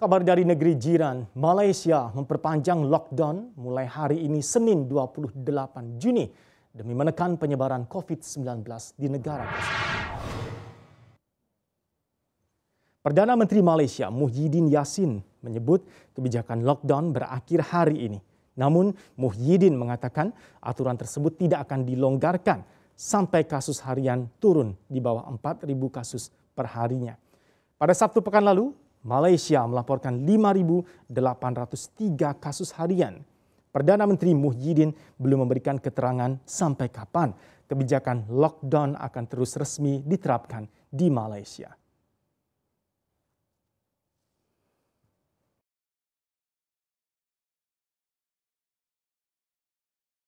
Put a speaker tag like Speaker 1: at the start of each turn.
Speaker 1: Kabar dari negeri jiran, Malaysia memperpanjang lockdown mulai hari ini Senin 28 Juni demi menekan penyebaran COVID-19 di negara tersebut. Perdana Menteri Malaysia Muhyiddin Yassin menyebut kebijakan lockdown berakhir hari ini. Namun Muhyiddin mengatakan aturan tersebut tidak akan dilonggarkan sampai kasus harian turun di bawah 4.000 kasus per harinya. Pada Sabtu pekan lalu, Malaysia melaporkan 5.803 kasus harian. Perdana Menteri Muhyiddin belum memberikan keterangan sampai kapan kebijakan lockdown akan terus resmi diterapkan di Malaysia.